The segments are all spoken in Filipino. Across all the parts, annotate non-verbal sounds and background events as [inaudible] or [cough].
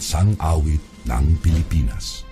Pambansang Awit ng Pilipinas.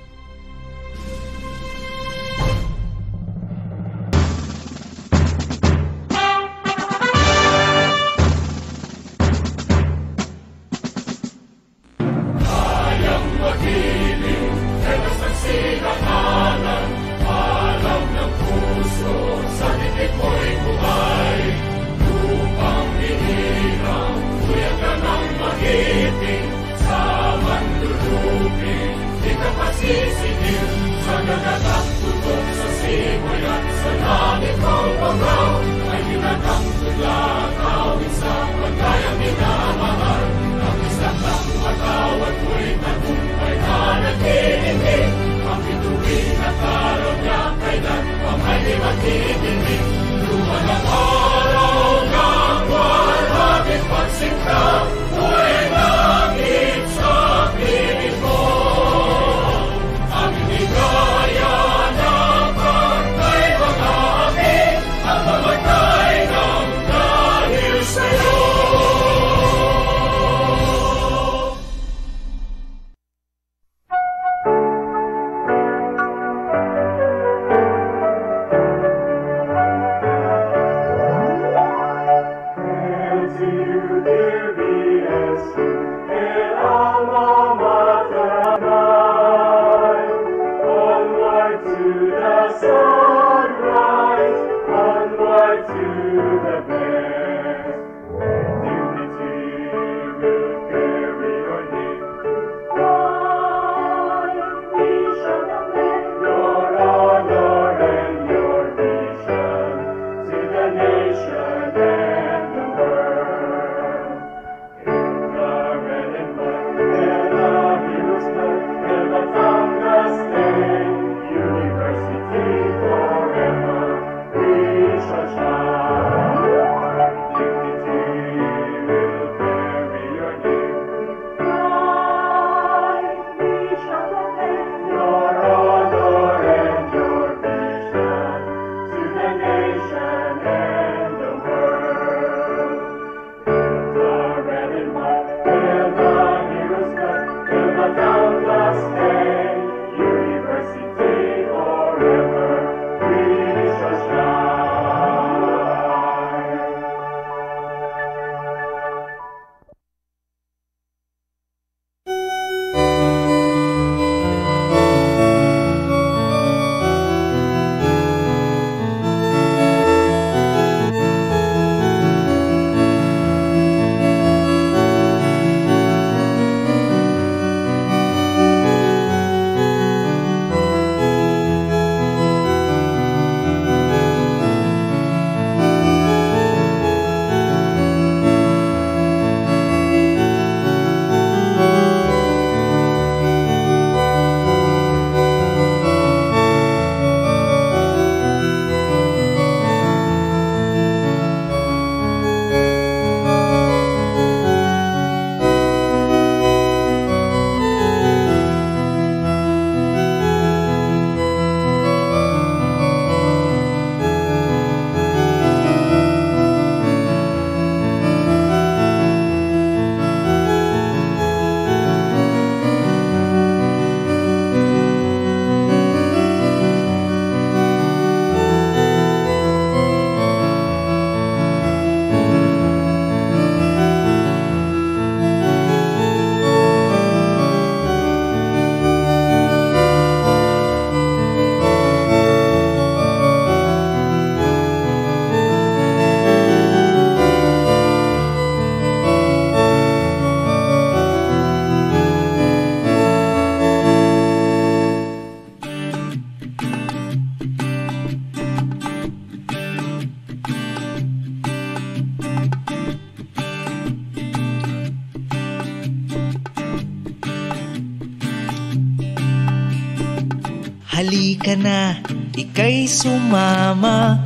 Halika na, ika'y sumama.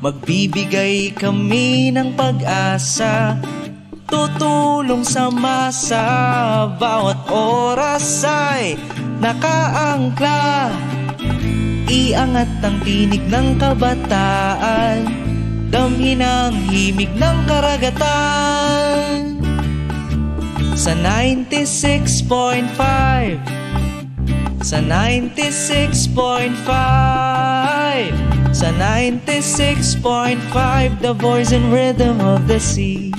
Magbibigay kami ng pag-asa. Tutulong sa masa. Bawat oras ay nakaangkla. Iangat ang tinig ng kabataan. Damhin ang himig ng karagatan. Sa 96.5 Sa 96.5 Sa 96.5 The voice and rhythm of the sea.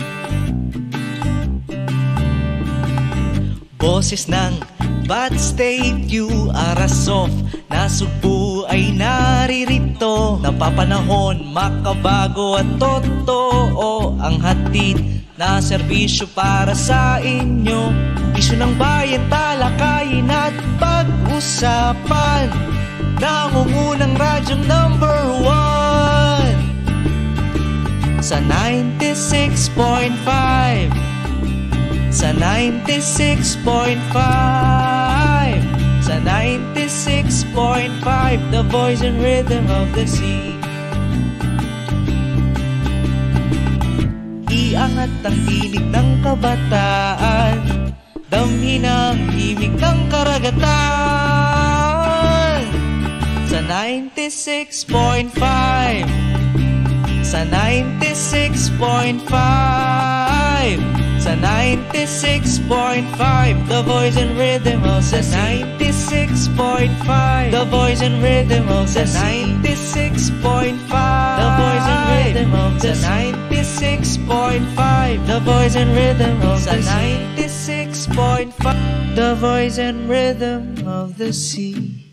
Boses ng Bad State You Arasof Nasugpo ay naririto. Napapanahon, makabago at totoo Ang hatid na serbisyo para sa inyo. Isyo ng bayan, talakayin at pag-usapan. Nangungunang radyong number one. Sa 96.5 sa 96.5 Sa 96.5 The voice and rhythm of the sea Iangat ang tinig ng kabataan. Damhin ang himig ng karagatan. Sa 96.5 Sa 96.5 sa 96.5 The voice and rhythm of the 96.5 The voice and rhythm of the 96.5 The voice and rhythm of the 96.5 The voice and rhythm of the 96.5 The voice and rhythm of the sea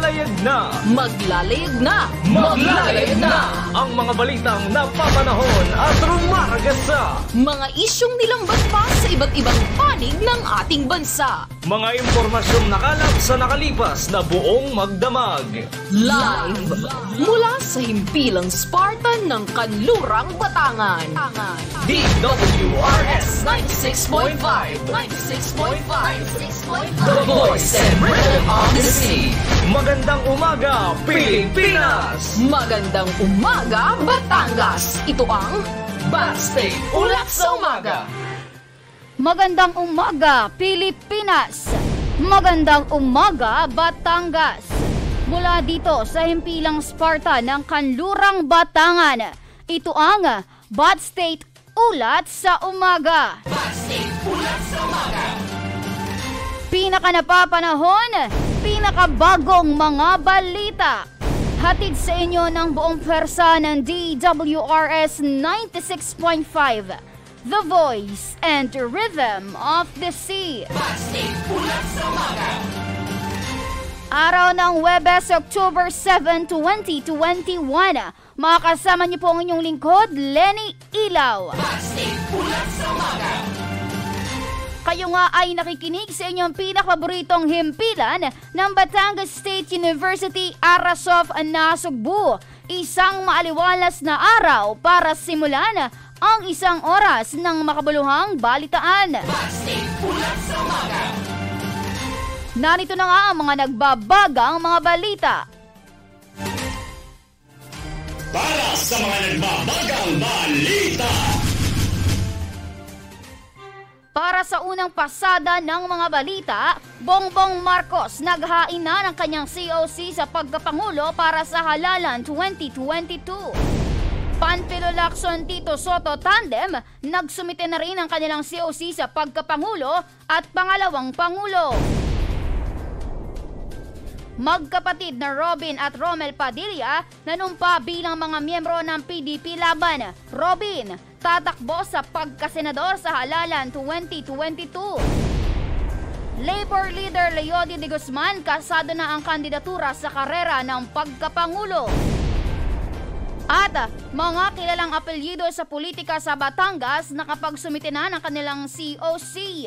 Maglalayag na! Maglalayag na! Maglalayag na! Ang mga balitang napapanahon at rumaragasa! Mga isyong nilambat pa sa iba't ibang panig ng ating bansa. Mga impormasyong nakalap sa nakalipas na buong magdamag. Live mula sa himpilang Spartan ng Kanlurang Batangan. DWRS 96.5 96.5 The Voice and Rhythm of the Sea. Magandang umaga, Pilipinas! Magandang umaga, Batangas! Ito ang Backstage Ulat sa Umaga! Magandang umaga, Pilipinas! Magandang umaga, Batangas! Mula dito sa himpilang Sparta ng Kanlurang Batangan, ito ang Bat State Ulat sa Umaga. Pinaka napapanahon, pinakabagong mga balita. Hatid sa inyo ng buong pwersa ng DWRS 96.5. The Voice and Rhythm of the Sea. Araw ng Webes, October 7, 2021. Makakasama niyo po ang inyong lingkod, Lenny Ilaw. Kayo nga ay nakikinig sa inyong pinakapaboritong himpilan ng Batangas State University Arasof Nasugbu. Isang maaliwalas na araw para simulan ang isang oras ng makabuluhang balitaan. Narito na nga ang mga nagbabagang mga balita. Para sa mga nagbabagang balita. Para sa unang pasada ng mga balita, Bongbong Marcos naghain na ng kanyang COC sa pagkapangulo para sa halalan 2022. Panfilo Lacson Tito Soto Tandem, nagsumite na rin ang kanilang COC sa pagkapangulo at pangalawang pangulo. Magkapatid na Robin at Romel Padilla nanumpa bilang mga miyembro ng PDP Laban. Robin, tatakbo sa pagkasenador sa halalan 2022. Labor leader Leody de Guzman kasado na ang kandidatura sa karera ng pagkapangulo. At mga kilalang apelyido sa politika sa Batangas nakapagsumite na ng kanilang COC.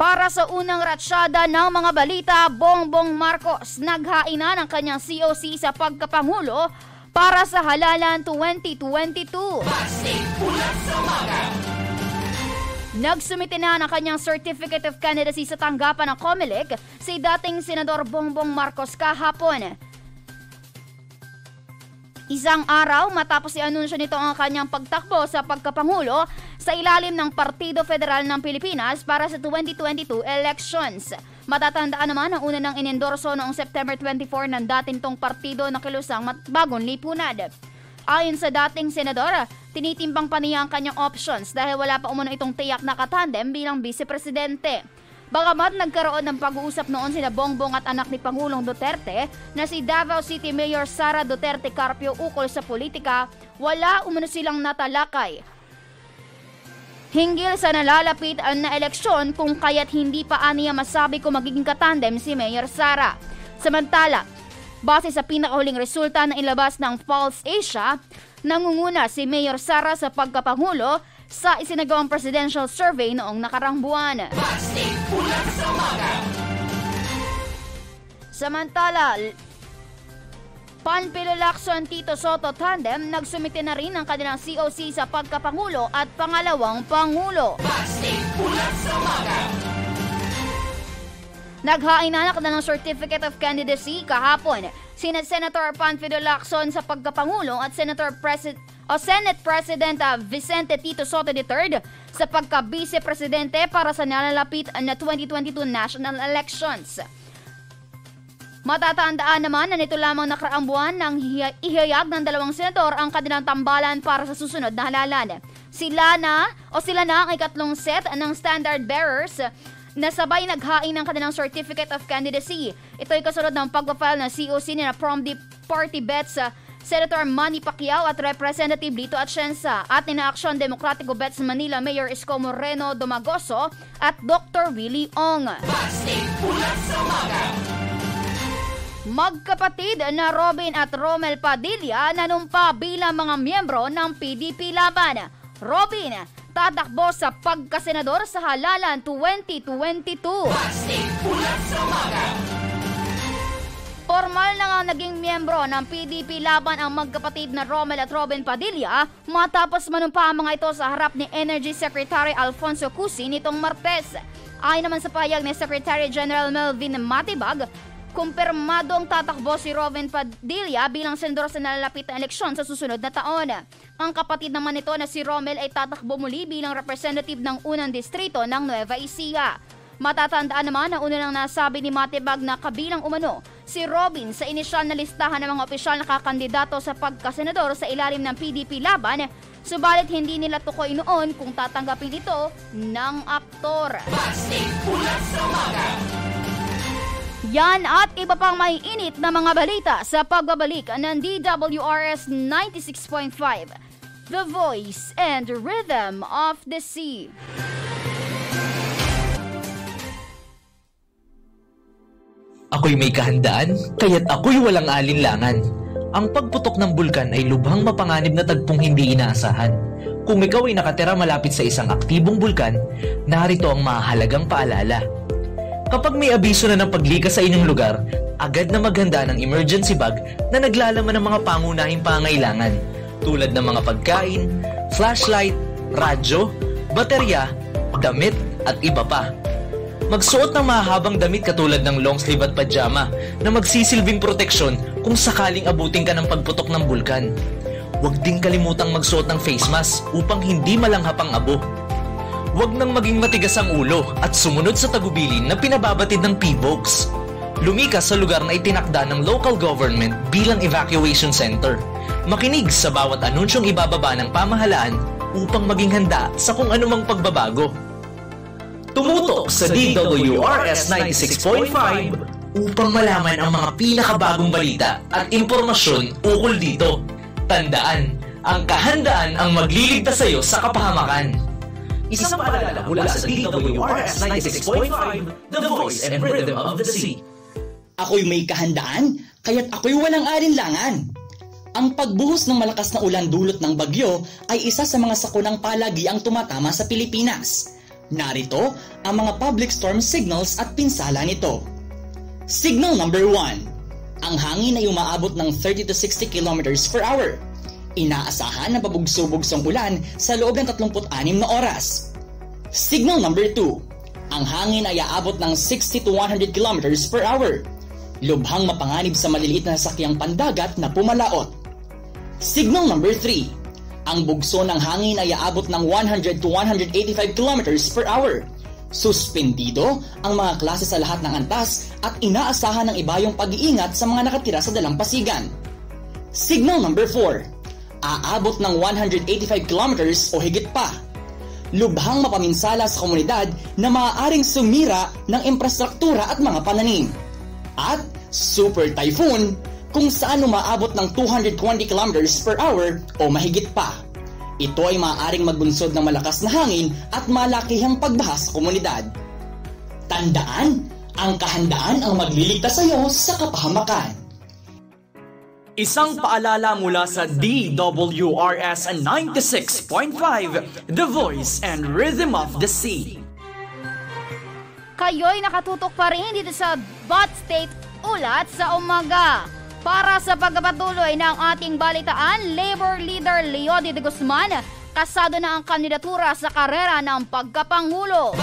Para sa unang ratsyada ng mga balita, Bongbong Marcos naghain na ng kanyang COC sa pagkapangulo para sa halalan 2022. Nagsumite na ng kanyang Certificate of Candidacy sa tanggapan ng COMELEC si dating Senador Bongbong Marcos kahapon. Isang araw matapos i-anunsyo nito ang kanyang pagtakbo sa pagkapangulo sa ilalim ng Partido Federal ng Pilipinas para sa 2022 elections. Matatandaan naman ang una ng inendorso noong September 24 ng dating tong partido na kilusang bagong lipunad. Ayon sa dating senadora, tinitimbang pa niya ang kanyang options dahil wala pa umano itong tiyak na katandem bilang vice-presidente. Bagamat nagkaroon ng pag-uusap noon sina Bongbong at anak ni Pangulong Duterte na si Davao City Mayor Sara Duterte Carpio ukol sa politika, wala umano silang natalakay. Hinggil sa nalalapit na eleksyon kung kaya't hindi pa aniya masabi kung magiging katandem si Mayor Sara. Samantala, base sa pinakahuling resulta na ilabas ng Pulse Asia, nangunguna si Mayor Sara sa pagkapangulo sa isinagawang presidential survey noong nakarang buwan. Samantala, Panpilo Lacson Tito Soto Tandem nagsumite na rin ang kanilang COC sa pagkapangulo at pangalawang pangulo. Naghaiнаnak na ng Certificate of Candidacy kahapon sina Senator Panfilo Lacson sa pagkapangulo at Senator President o Senate President uh, Vicente Tito Soto III sa pagka-vice-presidente para sa nalalapit na 2022 national elections. Matatandaan naman na nito lamang nakaraang buwan nang ihayag ng dalawang senador ang kanilang tambalan para sa susunod na halalan. Sila na o sila na ang ikatlong set ng standard bearers na sabay naghain ng kanilang Certificate of Candidacy. Ito ay kasunod ng pagpapile ng COC ni na Prom Party Bets Senator Manny Pacquiao at Representative Lito Atienza at ni Aksyon Demokratiko Bets Manila Mayor Isko Moreno Domagoso at Dr. Willie Ong. Magkapatid na Robin at Romel Padilla nanumpa bilang mga miyembro ng PDP Laban. Robin, tatakbo sa pagkasenador sa halalan 2022. Plastic Ulat sa Umaga. Formal na nga naging miyembro ng PDP laban ang magkapatid na Romel at Robin Padilla matapos manumpa ang mga ito sa harap ni Energy Secretary Alfonso Cusi nitong Martes. Ayon naman sa payag ni Secretary General Melvin Matibag, kumpirmadong tatakbo si Robin Padilla bilang senador sa nalalapit na eleksyon sa susunod na taon. Ang kapatid naman nito na si Romel ay tatakbo muli bilang representative ng unang distrito ng Nueva Ecija. Matatandaan naman na una nang nasabi ni Matibag na kabilang umano si Robin sa inisyal na listahan ng mga opisyal na kakandidato sa pagkasenador sa ilalim ng PDP laban, subalit hindi nila tukoy noon kung tatanggapin ito ng aktor. Yan at iba pang may init na mga balita sa pagbabalik ng DWRS 96.5, The Voice and Rhythm of the Sea. Ako'y may kahandaan, kaya't ako'y walang alinlangan. Ang pagputok ng bulkan ay lubhang mapanganib na tagpong hindi inaasahan. Kung ikaw ay nakatira malapit sa isang aktibong bulkan, narito ang mahalagang paalala. Kapag may abiso na ng paglikas sa inyong lugar, agad na maghanda ng emergency bag na naglalaman ng mga pangunahing pangailangan tulad ng mga pagkain, flashlight, radyo, baterya, damit at iba pa. Magsuot ng mahabang damit katulad ng long sleeve at pajama na magsisilbing proteksyon kung sakaling abutin ka ng pagputok ng bulkan. Huwag ding kalimutang magsuot ng face mask upang hindi malanghap ang abo. Huwag nang maging matigas ang ulo at sumunod sa tagubilin na pinababatid ng P-Box. Lumikas sa lugar na itinakda ng local government bilang evacuation center. Makinig sa bawat anunsyong ibababa ng pamahalaan upang maging handa sa kung anumang pagbabago. Tumutok sa DWRS 96.5 upang malaman ang mga pinakabagong balita at impormasyon ukol dito. Tandaan, ang kahandaan ang magliligtas sa iyo sa kapahamakan. Isang paalala mula sa DWRS 96.5, The Voice and Rhythm of the Sea. Ako'y may kahandaan, kaya't ako'y walang alinlangan. Ang pagbuhos ng malakas na ulan dulot ng bagyo ay isa sa mga sakunang palagi ang tumatama sa Pilipinas. Narito ang mga public storm signals at pinsala nito. Signal number 1. Ang hangin ay umaabot ng 30 to 60 kilometers per hour. Inaasahan na pabugso-bugsong ulan sa loob ng 36 na oras. Signal number 2. Ang hangin ay aabot ng 60 to 100 kilometers per hour. Lubhang mapanganib sa maliliit na sakyang pandagat na pumalaot. Signal number 3. Ang bugso ng hangin ay aabot ng 100 to 185 kilometers per hour. Suspendido ang mga klase sa lahat ng antas at inaasahan ng iba yung pag-iingat sa mga nakatira sa dalampasigan. Signal number 4. Aabot ng 185 kilometers o higit pa. Lubhang mapaminsala sa komunidad na maaaring sumira ng infrastruktura at mga pananim. At Super Typhoon kung saan umaabot ng 220 kilometers per hour o mahigit pa. Ito ay maaaring magbunsod ng malakas na hangin at malakihang pagbaha sa komunidad. Tandaan, ang kahandaan ang magliligtas sa iyo sa kapahamakan. Isang paalala mula sa DWRS 96.5, The Voice and Rhythm of the Sea. Kayo'y nakatutok pa rin dito sa Bot State Ulat sa umaga. Para sa pagpapatuloy ng ating balitaan, Labor Leader Leody de Guzman kasado na ang kandidatura sa karera ng pagkapangulo.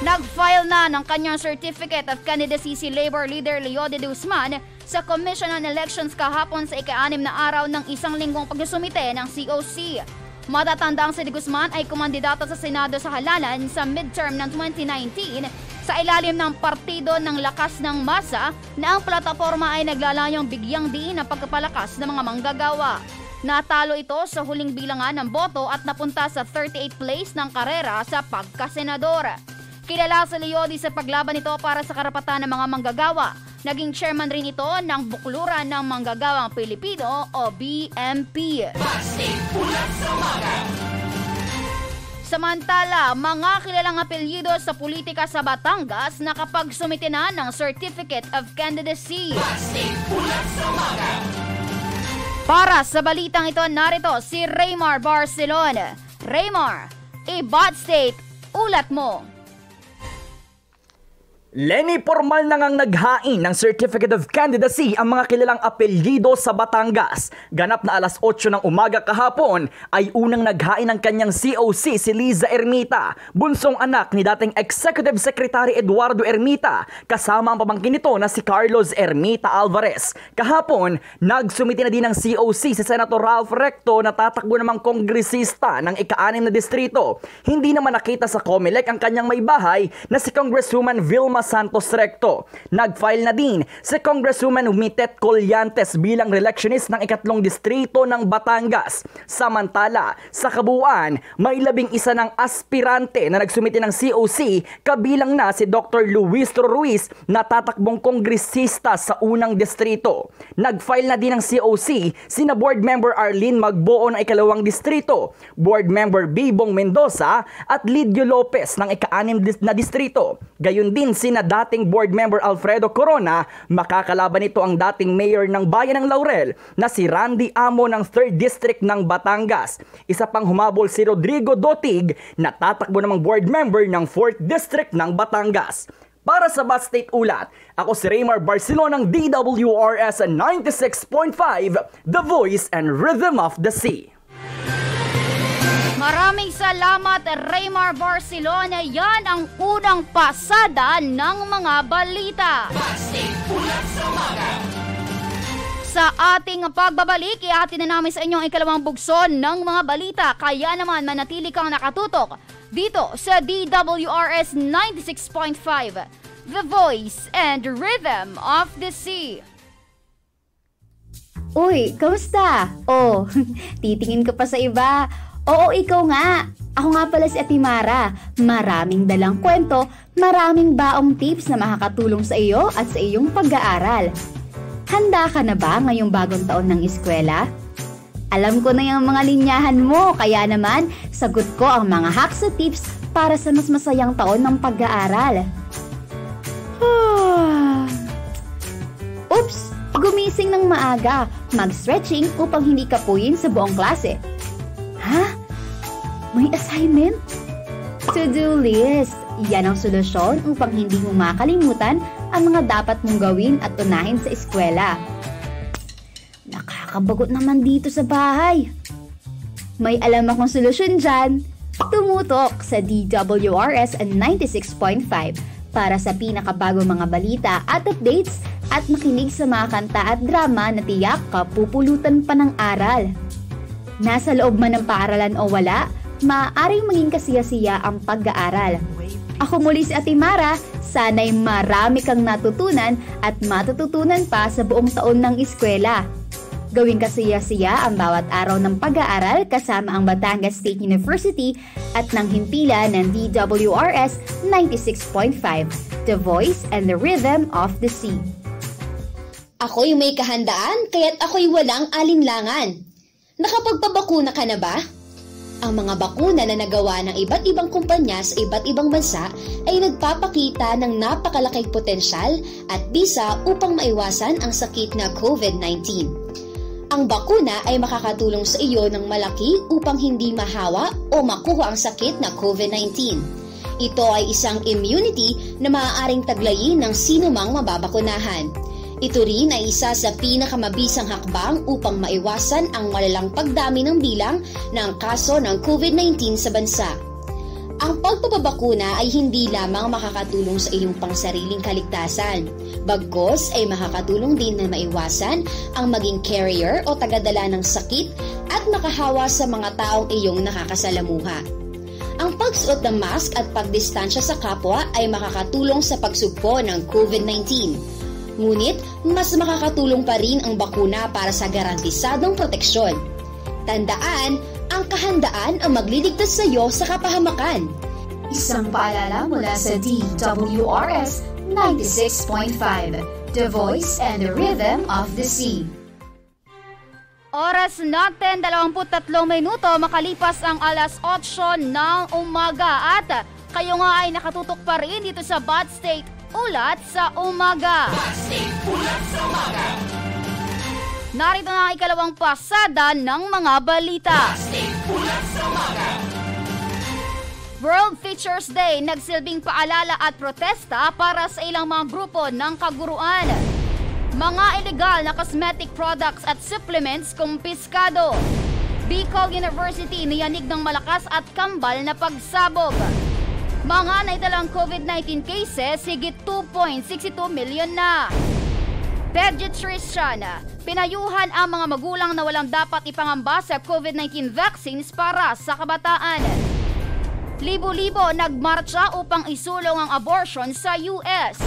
Nag-file na ng kanyang Certificate of Candidacy si Labor Leader Leody de Guzman sa Commission on Elections kahapon sa ika-anim na araw ng isang linggong pagsusumite ng COC. Matatandang si de Guzman ay kumandidato sa Senado sa halalan sa midterm ng 2019 sa ilalim ng Partido ng Lakas ng Masa na ang plataforma ay naglalayong bigyang diin ang pagpapalakas ng mga manggagawa. Natalo ito sa huling bilangan ng boto at napunta sa 38th place ng karera sa pagkasenador. Kilala si Leody sa paglaban nito para sa karapatan ng mga manggagawa. Naging chairman rin ito ng Bukluran ng Manggagawang Pilipino o BMP. Samantala, mga kilalang apelyido sa politika sa Batangas nakapagsumite na ng Certificate of Candidacy. Para sa balitang ito, narito si Raymar Barcelona. Raymar, i-bot state, ulat mo. Lenny formal na ngang naghain ng Certificate of Candidacy ang mga kilalang apelyido sa Batangas. Ganap na alas 8 ng umaga kahapon ay unang naghain ng kanyang COC si Liza Ermita, bunsong anak ni dating Executive Secretary Eduardo Ermita, kasama ang pamangkin nito na si Carlos Ermita Alvarez. Kahapon, nagsumiti na din ng COC si Senator Ralph Recto na tatakbo namang kongresista ng ika-anim na distrito. Hindi naman nakita sa COMELEC ang kanyang may bahay na si Congresswoman Vilma Santos Recto. Nag-file na din si Congresswoman Mitet Colyantes bilang reelectionist ng ikatlong distrito ng Batangas. Samantala, sa kabuuan, may labing isa ng aspirante na nagsumiti ng COC kabilang na si Dr. Luis Ruiz na tatakbong kongresista sa unang distrito. Nag-file na din ng COC sina Board Member Arlene Magbuo ng ikalawang distrito, Board Member Bibong Mendoza at Lidio Lopez ng ika-anim na distrito. Gayon din sina dating board member Alfredo Corona, makakalaban nito ang dating mayor ng bayan ng Laurel na si Randy Amo ng 3rd District ng Batangas. Isa pang humabol si Rodrigo Dotig na tatakbo namang board member ng 4th District ng Batangas. Para sa Bat State Ulat, ako si Raymar Barcelona ng DWRS 96.5, The Voice and Rhythm of the Sea. Maraming salamat Raymar Barcelona. Yan ang unang pasada ng mga balita. Sa ating pagbabalik, ihatid na namin sa inyo ang ikalawang bugson ng mga balita. Kaya naman manatili kang nakatutok dito sa DWRS 96.5, The Voice and Rhythm of the Sea. Uy, kamusta? Oh, [laughs] titingin ka pa sa iba. Oo, ikaw nga. Ako nga pala si Ate Mara. Maraming dalang kwento, maraming baong tips na makakatulong sa iyo at sa iyong pag-aaral. Handa ka na ba ngayong bagong taon ng eskwela? Alam ko na yung mga linyahan mo, kaya naman sagot ko ang mga hacks at tips para sa mas masayang taon ng pag-aaral. [sighs] Oops! Gumising ng maaga, mag-stretching upang hindi kapuyin sa buong klase. Ha? May assignment? To-do list. Yan ang solusyon upang hindi mo makalimutan ang mga dapat mong gawin at unahin sa eskwela. Nakakabagot naman dito sa bahay. May alam akong solusyon dyan. Tumutok sa DWRS 96.5 para sa pinakabagong mga balita at updates at makinig sa mga kanta at drama na tiyak kapupulutan pa ng aral. Nasa loob man ng paaralan o wala, maaaring maging kasiyasiya ang pag-aaral. Ako muli si Ate Mara, sana'y marami kang natutunan at matututunan pa sa buong taon ng eskwela. Gawing kasiya-siya ang bawat araw ng pag-aaral kasama ang Batangas State University at ng himpilan ng DWRS 96.5, The Voice and the Rhythm of the Sea. Ako'y may kahandaan, kaya't ako'y walang alinlangan. Nakapagpabakuna ka na ba? Ang mga bakuna na nagawa ng iba't ibang kumpanya sa iba't ibang bansa ay nagpapakita ng napakalaking potensyal at bisa upang maiwasan ang sakit na COVID-19. Ang bakuna ay makakatulong sa iyo ng malaki upang hindi mahawa o makuha ang sakit na COVID-19. Ito ay isang immunity na maaaring taglayin ng sinumang mababakunahan. Ito rin ay isa sa pinakamabisang hakbang upang maiwasan ang malalang pagdami ng bilang ng kaso ng COVID-19 sa bansa. Ang pagpapabakuna ay hindi lamang makakatulong sa iyong pangsariling kaligtasan, bagkos ay makakatulong din na maiwasan ang maging carrier o tagadala ng sakit at makahawa sa mga taong iyong nakakasalamuha. Ang pagsuot ng mask at pagdistansya sa kapwa ay makakatulong sa pagsugpo ng COVID-19. Ngunit, mas makakatulong pa rin ang bakuna para sa garantisadong proteksyon. Tandaan, ang kahandaan ang magliligtas sa iyo sa kapahamakan. Isang paalala mula sa DWRS 96.5, The Voice and the Rhythm of the Sea. Oras natin, 23 minuto, makalipas ang alas 8 ng umaga at kayo nga ay nakatutok pa rin dito sa Bad State Ulat sa Umaga. State Ulat sa Umaga. Narito na ang ikalawang pasada ng mga balita. State Ulat sa Umaga. World Teachers Day nagsilbing paalala at protesta para sa ilang mga grupo ng kaguruan. Mga illegal na cosmetic products at supplements kumpiskado. Bicol University niyanig ng malakas at kambal na pagsabog. Mga naitalang COVID-19 cases, higit 2.62 million na. Pediatrician, pinayuhan ang mga magulang na walang dapat ipangamba sa COVID-19 vaccines para sa kabataan. Libo-libo nagmarcha upang isulong ang abortion sa US.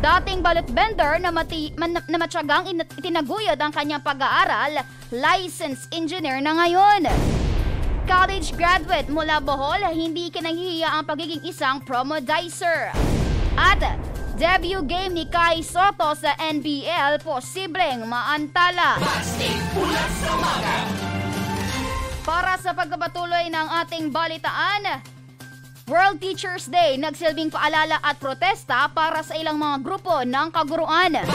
Dating balot bender na, mati, man, na matyagang itinaguyod ang kanyang pag-aaral, licensed engineer na ngayon. College graduate mula Bohol, hindi kinahihiya ang pagiging isang promodizer. At debut game ni Kai Soto sa NBL, posibleng maantala. Para sa pagpapatuloy ng ating balitaan, World Teachers Day nagsilbing paalala at protesta para sa ilang mga grupo ng kaguruan.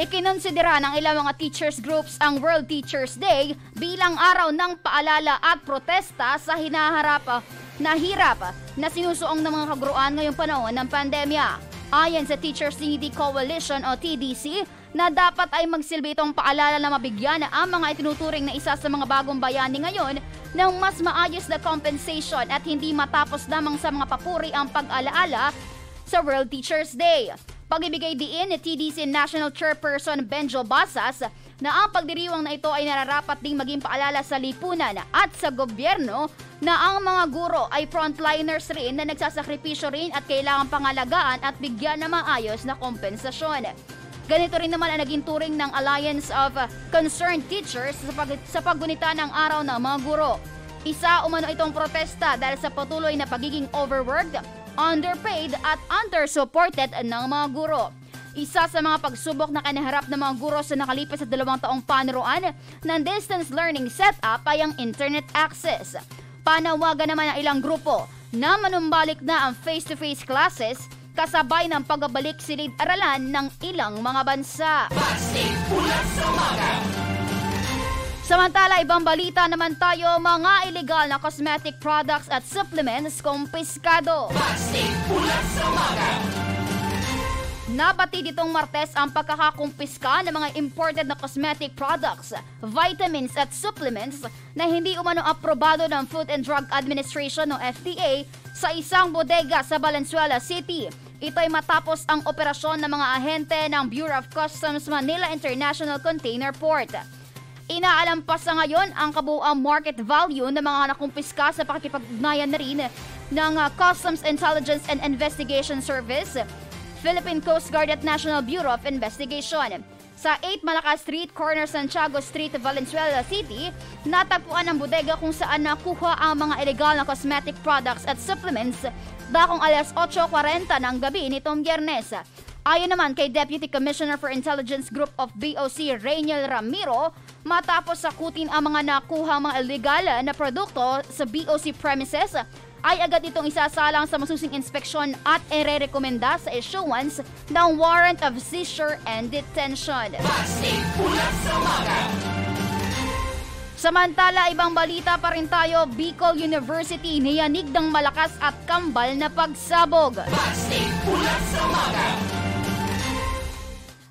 Ikinonsidera ng ilang mga teachers groups ang World Teachers Day bilang araw ng paalala at protesta sa hinaharap na hirap na sinusuong ng mga kaguruan ngayong panahon ng pandemya. Ayon sa Teachers Unity Coalition o TDC, na dapat ay magsilbi itong paalala na mabigyan ang mga itinuturing na isa sa mga bagong bayani ngayon ng mas maayos na compensation at hindi matapos lamang sa mga papuri ang pag-alaala sa World Teachers Day. Pag-ibigay diin ni TDC National Chairperson Benjo Basas na ang pagdiriwang na ito ay nararapat ding maging paalala sa lipunan at sa gobyerno na ang mga guro ay frontliners rin na nagsasakripisyo rin at kailangan pangalagaan at bigyan ng maayos na kompensasyon. Ganito rin naman ang naging turing ng Alliance of Concerned Teachers sa, pag sa paggunita ng araw ng mga guro. Isa umano itong protesta dahil sa patuloy na pagiging overworked, underpaid at undersupported ng mga guro. Isa sa mga pagsubok na kinaharap ng mga guro sa nakalipas sa dalawang taong panuruan ng distance learning setup ay ang internet access. Panawagan naman ng ilang grupo na manumbalik na ang face-to-face classes kasabay ng pagbabalik silid-aralan ng ilang mga bansa. Samantala, ibang balita naman tayo, mga illegal na cosmetic products at supplements kumpiskado. Nabati ditong Martes ang pagkakakumpiska ng mga imported na cosmetic products, vitamins at supplements na hindi umano aprobado ng Food and Drug Administration o FDA sa isang bodega sa Valenzuela City Ito ay matapos ang operasyon ng mga ahente ng Bureau of Customs Manila International Container Port. Inaalam pa sa ngayon ang kabuuang market value ng mga nakumpiska sa pakikipag-ugnayan na rin ng uh, Customs Intelligence and Investigation Service, Philippine Coast Guard at National Bureau of Investigation. Sa 8 Malacca Street, corner Santiago Street, Valenzuela City, natagpuan ang bodega kung saan nakuha ang mga ilegal na cosmetic products at supplements dakong alas 8.40 ng gabi nitong biyernes. Ayon naman kay Deputy Commissioner for Intelligence Group of BOC Rainiel Ramiro, matapos sakutin ang mga nakuha mga illegal na produkto sa BOC premises, ay agad itong isasalang sa masusing inspeksyon at ere-rekomenda sa issuance ng warrant of seizure and detention. Samantala, ibang balita pa rin tayo, Bicol University niyanig ng malakas at kambal na pagsabog.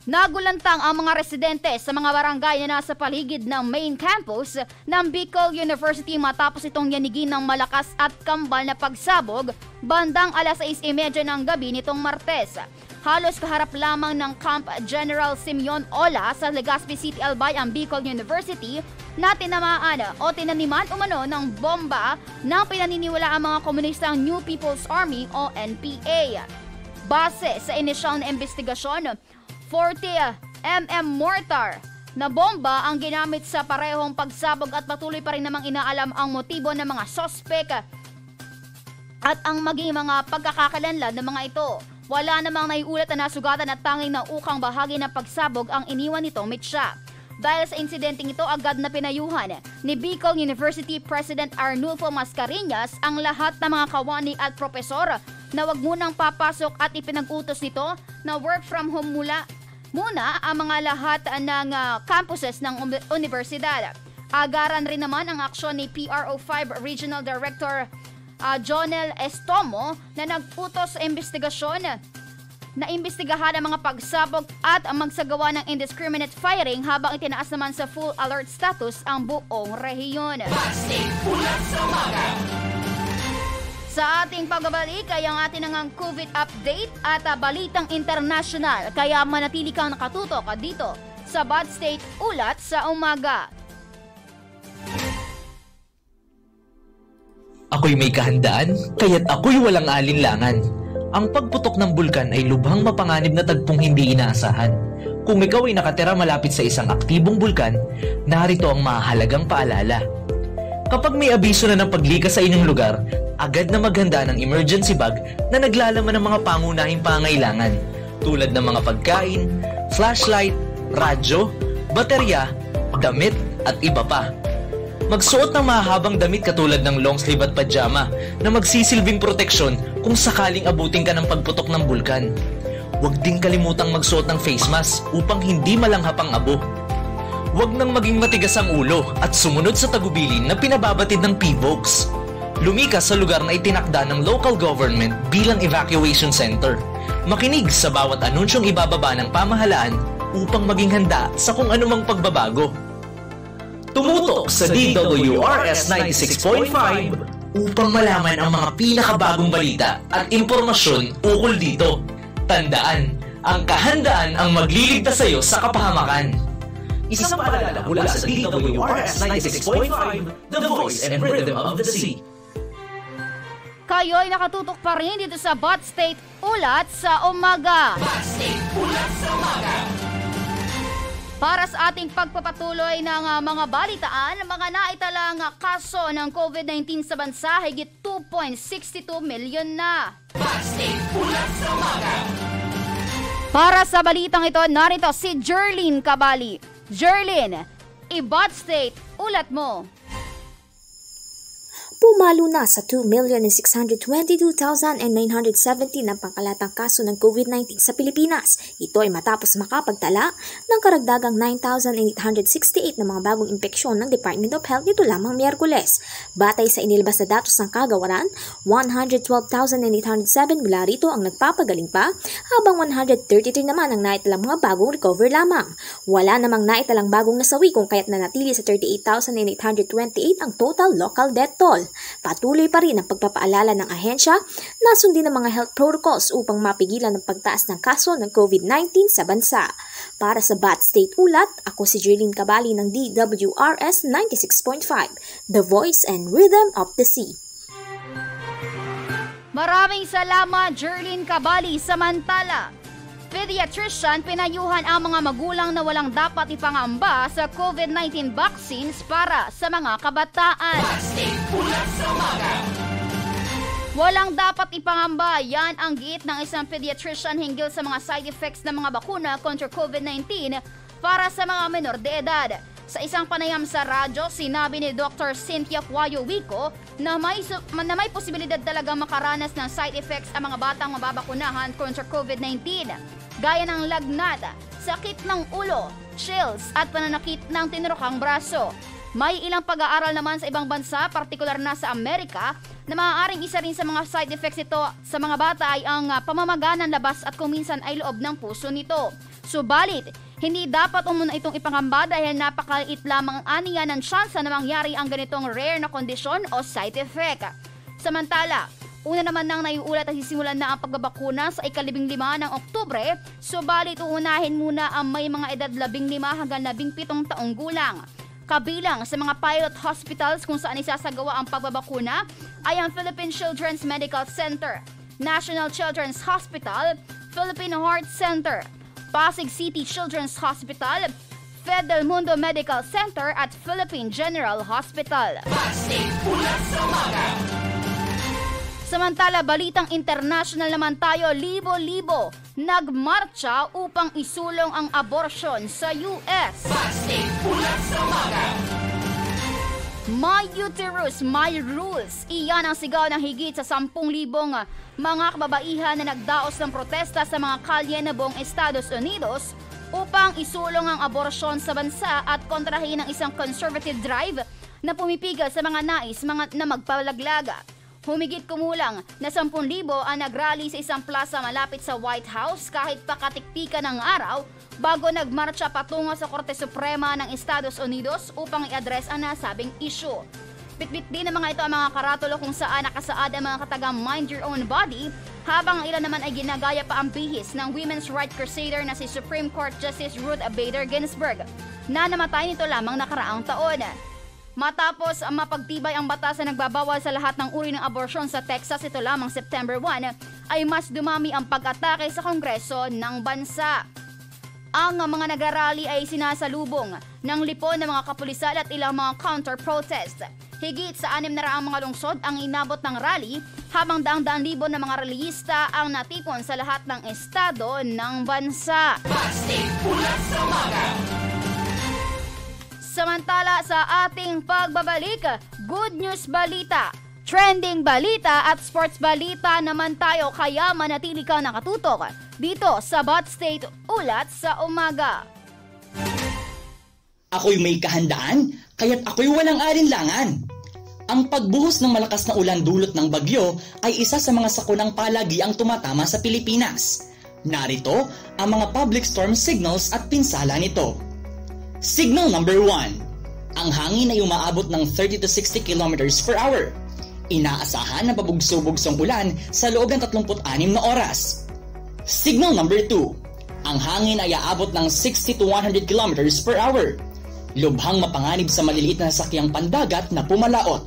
Nagulantang ang mga residente sa mga barangay na nasa paligid ng main campus ng Bicol University matapos itong yanigin ng malakas at kambal na pagsabog bandang alas 6.30 ng gabi nitong Martes. Halos kaharap lamang ng Camp General Simeon Ola sa Legazpi City, Albay ang Bicol University na tinamaan o tinaniman umano ng bomba ng pinaniniwala ang mga komunistang New People's Army o NPA. Base sa inisyal na investigasyon, 40 mm mortar na bomba ang ginamit sa parehong pagsabog at patuloy pa rin namang inaalam ang motibo ng mga sospek at ang maging mga pagkakakilanlan ng mga ito. Wala namang naiulat na nasugatan at tanging na ukang bahagi ng pagsabog ang iniwan nitong mitsa. Dahil sa insidenteng ito, agad na pinayuhan ni Bicol University President Arnulfo Mascareñas ang lahat ng mga kawani at propesor na wag munang papasok at ipinag-utos nito na work from home mula muna ang mga lahat ng uh, campuses ng universidad. Agaran rin naman ang aksyon ni PRO5 Regional Director uh, Jonel Estomo na nagputos sa investigasyon na imbestigahan ang mga pagsabog at ang magsagawa ng indiscriminate firing habang itinaas naman sa full alert status ang buong rehiyon. Sa ating pagbabalik ay ang ating nangang COVID update at uh, balitang international kaya manatili kang nakatutok dito sa Bad State Ulat sa umaga. Ako'y may kahandaan, kaya't ako'y walang alinlangan. Ang pagputok ng bulkan ay lubhang mapanganib na tagpong hindi inaasahan. Kung ikaw ay nakatira malapit sa isang aktibong bulkan, narito ang mahalagang paalala. Kapag may abiso na ng paglikas sa inyong lugar, agad na maghanda ng emergency bag na naglalaman ng mga pangunahing pangailangan tulad ng mga pagkain, flashlight, radyo, baterya, damit at iba pa. Magsuot ng mahabang damit katulad ng long sleeve at pajama na magsisilbing proteksyon kung sakaling abutin ka ng pagputok ng bulkan. Huwag din kalimutang magsuot ng face mask upang hindi malanghap ang abo Huwag nang maging matigas ang ulo at sumunod sa tagubilin na pinababatid ng PVOX. Lumikas sa lugar na itinakda ng local government bilang evacuation center. Makinig sa bawat anunsyong ibababa ng pamahalaan upang maging handa sa kung anumang pagbabago. Tumutok sa DWRS 96.5 upang malaman ang mga pinakabagong balita at impormasyon ukol dito. Tandaan, ang kahandaan ang magliligtas sa iyo sa kapahamakan. Isang paalala mula sa DWRS 96.5, The Voice and Rhythm of the Sea. Kayo'y nakatutok pa rin dito sa Bot State Ulat sa Umaga. Bot State Ulat sa Umaga. Para sa ating pagpapatuloy ng uh, mga balitaan, mga naitalang uh, kaso ng COVID-19 sa bansa higit 2.62 milyon na. Para sa balitang ito, narito si Jerlyn Kabali. Jerlyn, i-bot state, ulat mo. Pumalo na sa 2,622,970 ng pangkalatang kaso ng COVID-19 sa Pilipinas. Ito ay matapos makapagtala ng karagdagang 9,868 na mga bagong impeksyon ng Department of Health nito lamang Miyerkules. Batay sa inilabas na datos ng kagawaran, 112,807 mula rito ang nagpapagaling pa, habang 133 naman ang naitalang mga bagong recover lamang. Wala namang naitalang bagong nasawi kung kaya't nanatili sa 38,828 ang total local death toll. Patuloy pa rin ang pagpapaalala ng ahensya na sundin ang mga health protocols upang mapigilan ang pagtaas ng kaso ng COVID-19 sa bansa. Para sa Bat State Ulat, ako si Jerlyn Cabali ng DWRS 96.5, The Voice and Rhythm of the Sea. Maraming salamat, Jerlyn Cabali. Samantala, pediatrician pinayuhan ang mga magulang na walang dapat ipangamba sa COVID-19 vaccines para sa mga kabataan. Walang dapat ipangamba, yan ang giit ng isang pediatrician hinggil sa mga side effects ng mga bakuna kontra COVID-19 para sa mga menor de edad. Sa isang panayam sa radyo, sinabi ni Dr. Cynthia Cuayo Wico na may, na may posibilidad talaga makaranas ng side effects ang mga batang mababakunahan kontra COVID-19, gaya ng lagnat, sakit ng ulo, chills at pananakit ng tinurokang braso. May ilang pag-aaral naman sa ibang bansa, partikular na sa Amerika, na maaaring isa rin sa mga side effects ito sa mga bata ay ang uh, pamamaga ng labas at kuminsan ay loob ng puso nito. Subalit, hindi dapat umuna itong ipangamba dahil napakaliit lamang ang aniya ng tsansa na mangyari ang ganitong rare na kondisyon o side effect. Samantala, Una naman nang naiulat at sisimulan na ang pagbabakuna sa ikalibing lima ng Oktubre, subalit uunahin muna ang may mga edad labing lima hanggang labing pitong taong gulang. Kabilang sa mga pilot hospitals kung saan isasagawa ang pagbabakuna ay ang Philippine Children's Medical Center, National Children's Hospital, Philippine Heart Center, Pasig City Children's Hospital, Fed Del Mundo Medical Center at Philippine General Hospital. Samantala, balitang international naman tayo, libo-libo nagmarcha upang isulong ang abortion sa US. My uterus, my rules. Iyan ang sigaw ng higit sa 10,000 mga kababaihan na nagdaos ng protesta sa mga kalye na buong Estados Unidos upang isulong ang aborasyon sa bansa at kontrahin ang isang conservative drive na pumipigil sa mga nais mga, na magpalaglaga. Humigit kumulang na 10,000 ang nagrally sa isang plaza malapit sa White House kahit pakatiktika ng araw bago nagmarcha patungo sa Korte Suprema ng Estados Unidos upang i-address ang nasabing issue. Bitbit din ng mga ito ang mga karatulo kung saan nakasaad ang mga katagang Mind Your Own Body habang ilan naman ay ginagaya pa ang bihis ng women's right crusader na si Supreme Court Justice Ruth Bader Ginsburg na namatay nito lamang nakaraang taon. Matapos ang mapagtibay ang batas na nagbabawal sa lahat ng uri ng abortion sa Texas ito lamang September 1, ay mas dumami ang pag-atake sa Kongreso ng bansa. Ang mga nagrarally ay sinasalubong ng lipon ng mga kapulisan at ilang mga counter-protest. Higit sa anim na raang mga lungsod ang inabot ng rally habang daang-daang libo ng mga rallyista ang natipon sa lahat ng estado ng bansa. Ulat sa Umaga! Samantala sa ating pagbabalik, good news balita, trending balita at sports balita naman tayo kaya manatili ka nakatutok dito sa Bot State Ulat sa Umaga. Ako'y may kahandaan, kaya't ako'y walang alinlangan. Ang pagbuhos ng malakas na ulan dulot ng bagyo ay isa sa mga sakunang palagi ang tumatama sa Pilipinas. Narito ang mga public storm signals at pinsala nito. Signal number 1. Ang hangin ay umaabot ng 30 to 60 kilometers per hour. Inaasahan na pabugso-bugsong ulan sa loob ng 36 na oras. Signal number 2. Ang hangin ay aabot ng 60 to 100 kilometers per hour. Lubhang mapanganib sa maliliit na sakyang pandagat na pumalaot.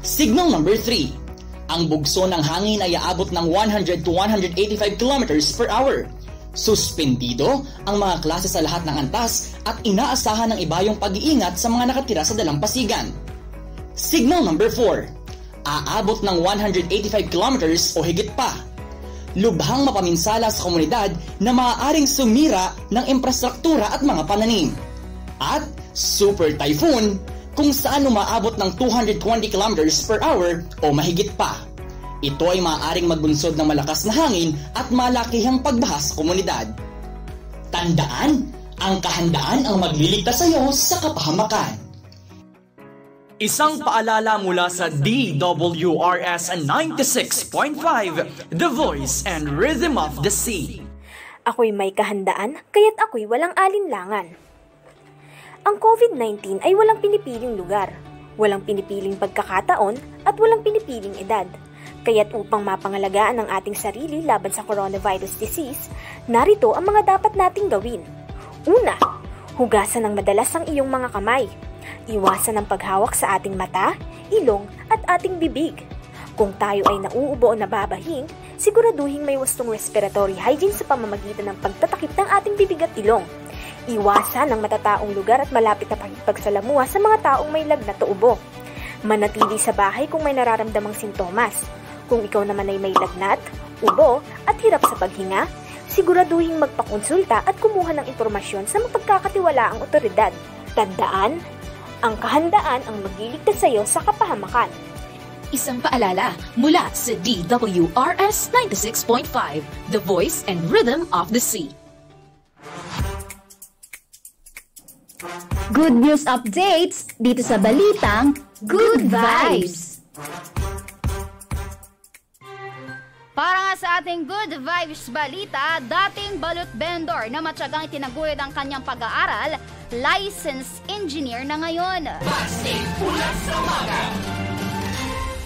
Signal number 3. Ang bugso ng hangin ay aabot ng 100 to 185 kilometers per hour Suspendido ang mga klase sa lahat ng antas at inaasahan ng iba yung pag-iingat sa mga nakatira sa dalampasigan. Signal number 4. Aabot ng 185 kilometers o higit pa. Lubhang mapaminsala sa komunidad na maaaring sumira ng infrastruktura at mga pananim. At Super Typhoon kung saan umaabot ng 220 kilometers per hour o mahigit pa. Ito ay maaaring magbunsod ng malakas na hangin at malakihang pagbaha sa komunidad. Tandaan, ang kahandaan ang magliligtas sa iyo sa kapahamakan. Isang paalala mula sa DWRS 96.5, The Voice and Rhythm of the Sea. Ako'y may kahandaan, kaya't ako'y walang alinlangan. Ang COVID-19 ay walang pinipiling lugar. Walang pinipiling pagkakataon at walang pinipiling edad. Kaya't upang mapangalagaan ang ating sarili laban sa coronavirus disease, narito ang mga dapat nating gawin. Una, hugasan ng madalas ang iyong mga kamay. Iwasan ang paghawak sa ating mata, ilong at ating bibig. Kung tayo ay nauubo o nababahing, siguraduhin may wastong respiratory hygiene sa pamamagitan ng pagtatakip ng ating bibig at ilong. Iwasan ang matataong lugar at malapit na pagsalamuha sa mga taong may lagnat o ubo. Manatili sa bahay kung may nararamdamang sintomas. Kung ikaw naman ay may lagnat, ubo at hirap sa paghinga, siguraduhin magpakonsulta at kumuha ng impormasyon sa mapagkakatiwalaang otoridad. Tandaan, ang kahandaan ang magliligtas sa iyo sa kapahamakan. Isang paalala mula sa DWRS 96.5, The Voice and Rhythm of the Sea. Good news updates dito sa Balitang Good Vibes. Para nga sa ating Good Vibes balita, dating balut vendor na matyagang itinaguyod ang kanyang pag-aaral, licensed engineer na ngayon.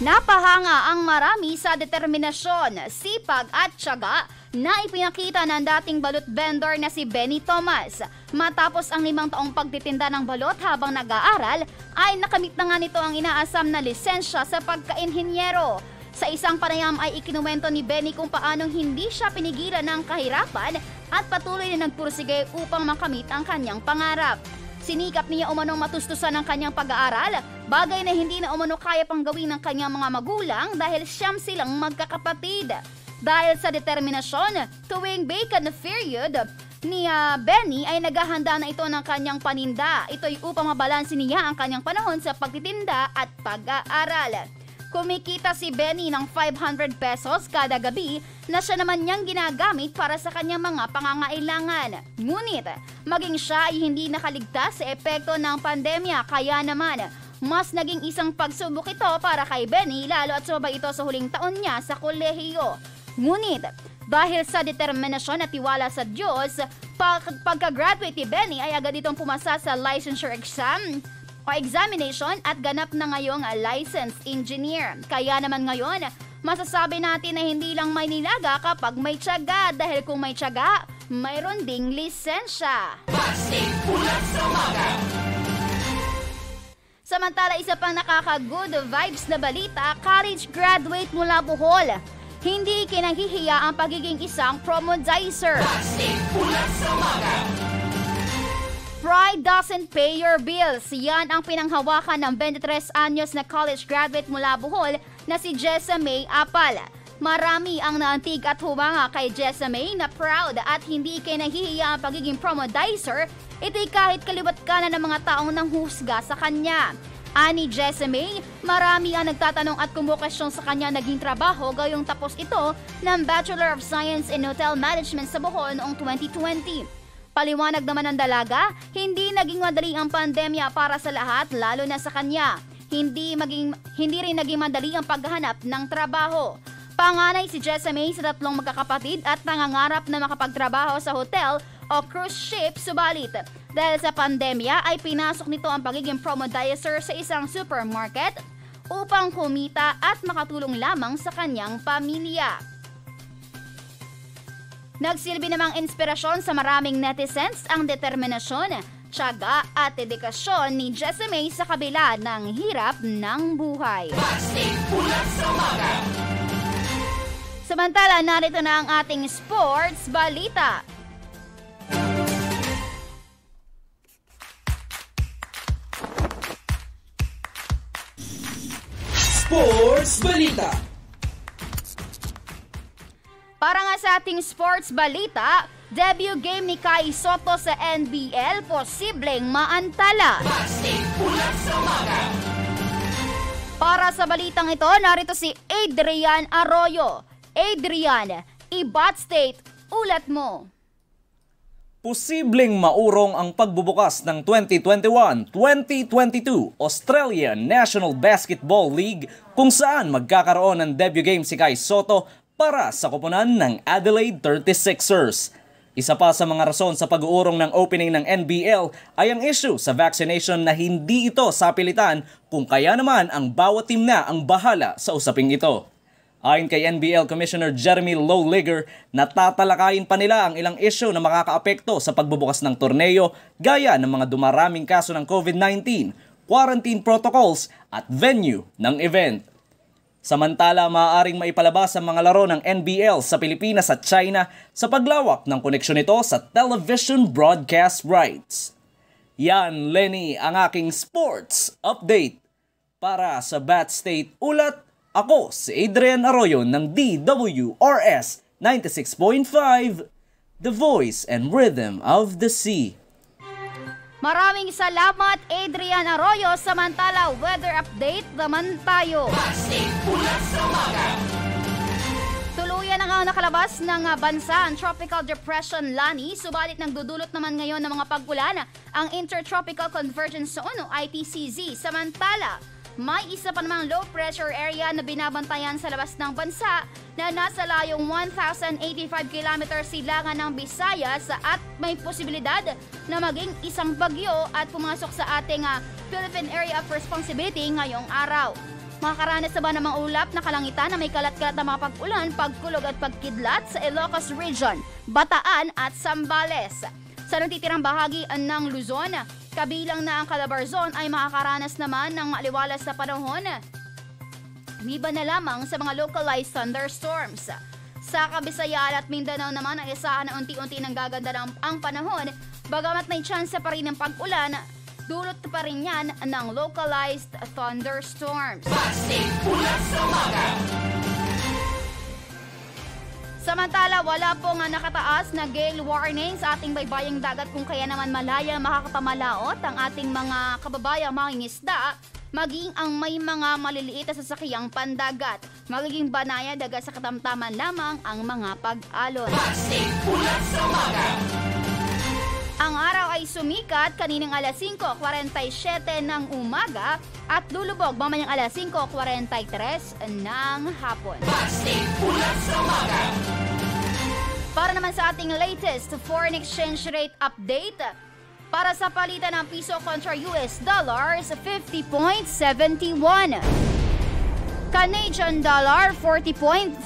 Napahanga ang marami sa determinasyon, sipag at tiyaga na ipinakita ng dating balut vendor na si Benny Thomas. Matapos ang limang taong pagtitinda ng balot habang nag-aaral, ay nakamit na nga nito ang inaasam na lisensya sa pagka-inhinyero. Sa isang panayam ay ikinuwento ni Benny kung paanong hindi siya pinigilan ng kahirapan at patuloy na nagpursige upang makamit ang kanyang pangarap. Sinikap niya umanong matustusan ang kanyang pag-aaral, bagay na hindi na umano kaya pang gawin ng kanyang mga magulang dahil siyam silang magkakapatid. Dahil sa determinasyon, tuwing bacon period, ni uh, Benny ay naghahanda na ito ng kanyang paninda. Ito'y upang mabalansin niya ang kanyang panahon sa pagtitinda at pag-aaral. Kumikita si Benny ng 500 pesos kada gabi na siya naman niyang ginagamit para sa kanyang mga pangangailangan. Ngunit, maging siya ay hindi nakaligtas sa epekto ng pandemya kaya naman mas naging isang pagsubok ito para kay Benny lalo at sumabay ito sa huling taon niya sa kolehiyo. Ngunit, dahil sa determinasyon at tiwala sa Diyos, pag pagka-graduate ni Benny ay agad itong pumasa sa licensure exam o examination at ganap na ngayong licensed engineer. Kaya naman ngayon, masasabi natin na hindi lang may nilaga kapag may tiyaga dahil kung may tiyaga, mayroon ding lisensya. Samantala, isa pang nakaka-good vibes na balita, college graduate mula Bohol. Hindi kinahihiya ang pagiging isang promodizer. Pride doesn't pay your bills. Yan ang pinanghawakan ng 23 anyos na college graduate mula Bohol na si Jessa May Apal. Marami ang naantig at humanga kay Jessa May na proud at hindi kay nahihiya ang pagiging promodizer, ito'y kahit kalibat ka na ng mga taong nang husga sa kanya. Ani Jessame, marami ang nagtatanong at kumukasyon sa kanya naging trabaho gayong tapos ito ng Bachelor of Science in Hotel Management sa Bohol noong 2020. Paliwanag naman ng dalaga, hindi naging madali ang pandemya para sa lahat lalo na sa kanya. Hindi, maging, hindi rin naging madali ang paghahanap ng trabaho. Panganay si Jessame sa tatlong magkakapatid at nangangarap na makapagtrabaho sa hotel o cruise ship subalit dahil sa pandemya ay pinasok nito ang pagiging promodizer sa isang supermarket upang kumita at makatulong lamang sa kanyang pamilya. Nagsilbi namang inspirasyon sa maraming netizens ang determinasyon, tiyaga at dedikasyon ni Jessamay sa kabila ng hirap ng buhay. Samantala, narito na ang ating sports balita. Sports Balita. Para nga sa ating sports balita, debut game ni Kai Soto sa NBL posibleng maantala. Para sa balitang ito, narito si Adrian Arroyo. Adrian, Ibat State, ulat mo. Posibleng maurong ang pagbubukas ng 2021-2022 Australian National Basketball League kung saan magkakaroon ng debut game si Kai Soto para sa koponan ng Adelaide 36ers. Isa pa sa mga rason sa pag-uurong ng opening ng NBL ay ang issue sa vaccination na hindi ito sapilitan kung kaya naman ang bawat team na ang bahala sa usaping ito. Ayon kay NBL Commissioner Jeremy Lowligger, natatalakayin pa nila ang ilang issue na makakaapekto sa pagbubukas ng torneo gaya ng mga dumaraming kaso ng COVID-19, quarantine protocols at venue ng event. Samantala, maaaring maipalabas ang mga laro ng NBL sa Pilipinas at China sa paglawak ng koneksyon nito sa television broadcast rights. Yan, Lenny, ang aking sports update. Para sa Bat State Ulat, ako si Adrian Arroyo ng DWRS 96.5, The Voice and Rhythm of the Sea. Maraming salamat Adrian Arroyo samantala weather update naman tayo. Tuluyan na nga nakalabas ng bansa ang Tropical Depression Lani, subalit nagdudulot naman ngayon ng mga pag-ulan ang Intertropical Convergence Zone o ITCZ. Samantala, may isa pa namang low pressure area na binabantayan sa labas ng bansa na nasa layong 1,085 km silangan ng Visayas at may posibilidad na maging isang bagyo at pumasok sa ating ah, Philippine Area of Responsibility ngayong araw. Makakaranas na ba ng mga ulap na kalangitan na may kalat-kalat na mga pag-ulan, pagkulog at pagkidlat sa Ilocos Region, Bataan at Sambales. Sa natitirang bahagi ng Luzon, kabilang na ang Calabarzon ay makakaranas naman ng maliwalas na panahon. Miba na lamang sa mga localized thunderstorms. Sa Kabisayaan at Mindanao naman ang isahan na unti-unti nang gaganda ng ang panahon, bagamat may chance pa rin ng pag-ulan, dulot pa rin yan ng localized thunderstorms. Samantala, wala po nga nakataas na gale warning sa ating baybayang dagat kung kaya naman malaya makakapamalaot ang ating mga kababayang mangingisda maging ang may mga maliliit na sasakyang pandagat. Magiging banaya daga sa katamtaman lamang ang mga pag-alon. Ang araw ay sumikat kaninang alas 5.47 ng umaga at lulubog mamayang alas 5.43 ng hapon. Para naman sa ating latest foreign exchange rate update, para sa palitan ng piso kontra US dollars, 50.71. Canadian dollar, 40.31.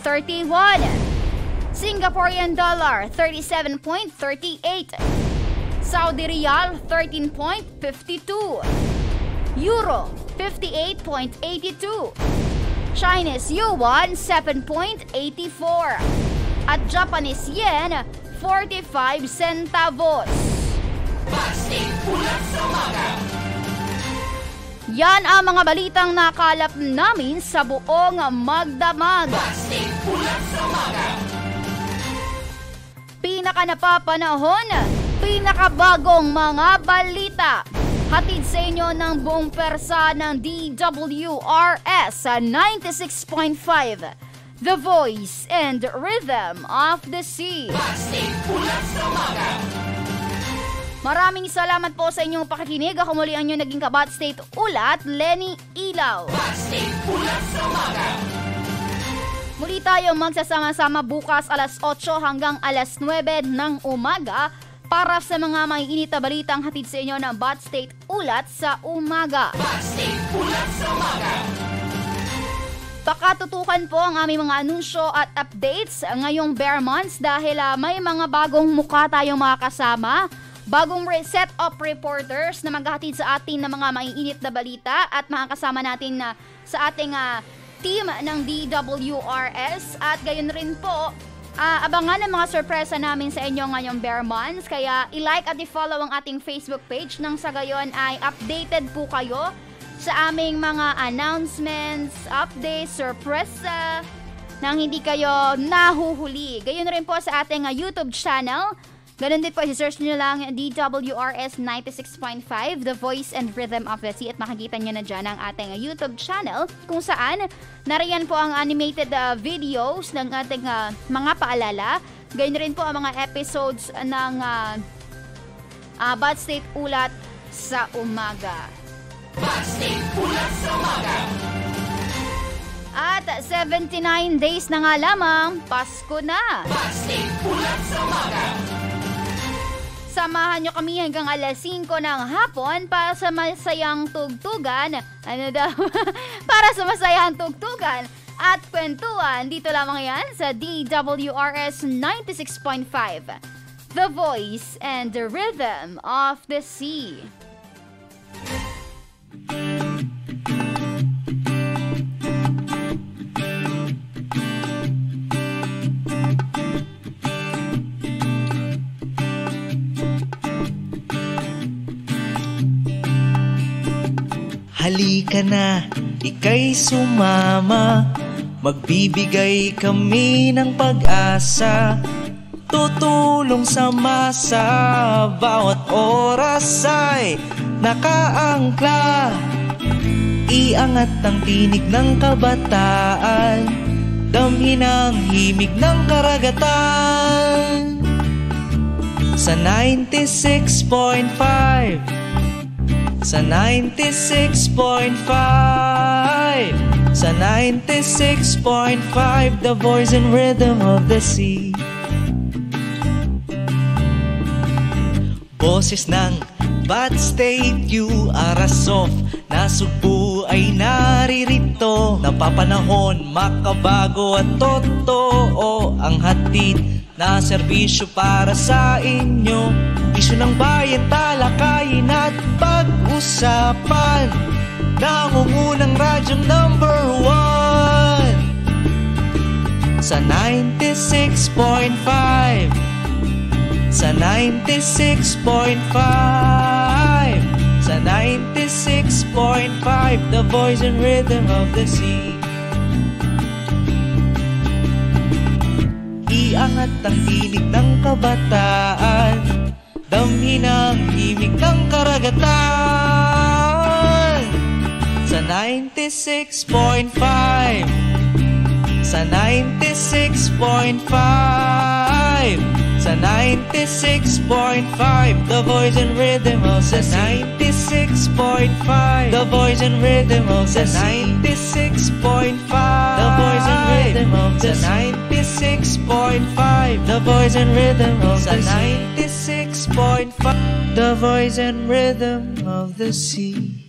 Singaporean dollar, 37.38. Saudi Riyal 13.52. Euro 58.82. Chinese Yuan 7.84. At Japanese Yen 45 centavos. Yan ang mga balitang nakalap namin sa buong magdamag. Pinaka napapanahon, pinakabagong mga balita. Hatid sa inyo ng buong persa ng DWRS sa 96.5. The Voice and Rhythm of the Sea. Maraming salamat po sa inyong pakikinig. Ako muli ang inyong naging kabat state ulat, Lenny Ilaw. Muli tayo magsasama-sama bukas alas 8 hanggang alas 9 ng umaga para sa mga maiinit na balitang hatid sa inyo ng Bat State Ulat sa umaga. Pakatutukan po ang aming mga anunsyo at updates ngayong bear months dahil ah, may mga bagong mukha tayong mga kasama. Bagong set of reporters na maghahatid sa atin ng mga maiinit na balita at makakasama natin na sa ating ah, team ng DWRS at gayon rin po ah, abangan ang mga sorpresa namin sa inyo ngayong Bear Months. Kaya i-like at i-follow ang ating Facebook page. Nang sa gayon ay updated po kayo sa aming mga announcements, updates, sorpresa nang hindi kayo nahuhuli. Gayon rin po sa ating ah, YouTube channel Ganun din po, i-search nyo lang DWRS 96.5, The Voice and Rhythm of the Sea at makikita nyo na dyan ang ating YouTube channel kung saan nariyan po ang animated uh, videos ng ating uh, mga paalala. Ganyan rin po ang mga episodes ng uh, uh, Bad State Ulat sa umaga. Bad State Ulat sa umaga. At 79 days na nga lamang, Pasko na! Bad State Ulat sa umaga. Samahan nyo kami hanggang alas 5 ng hapon para sa masayang tugtugan. Ano daw? [laughs] para sa masayang tugtugan at kwentuhan. Dito lamang yan sa DWRS 96.5. The voice and the rhythm of the sea. Halika na, ikay sumama. Magbibigay kami ng pag-asa. Tutulong sa masa. Bawat oras ay nakaangkla. Iangat ang tinig ng kabataan. Damhin ang himig ng karagatan. Sa 96.5 sa 96.5 Sa 96.5 The voice and rhythm of the sea. Boses ng Bad State You Arasof Nasugbu ay naririto. Napapanahon, makabago at totoo Ang hatid. Na serbisyo para sa inyo Isyo ng bayan, talakayin at pag-usapan. Nangungunang radyong number one. Sa 96.5 Sa 96.5 Sa 96.5 The voice and rhythm of the sea. Iangat ang tinig ng kabataan Damhin ang himig ng karagatan. Sa 96.5 Sa 96.5 Sa 96.5 The voice and rhythm of the 96.5 The voice and rhythm of the 96.5 The voice and rhythm of the 96.5 The voice and rhythm of the 96.5 The voice and rhythm of the sea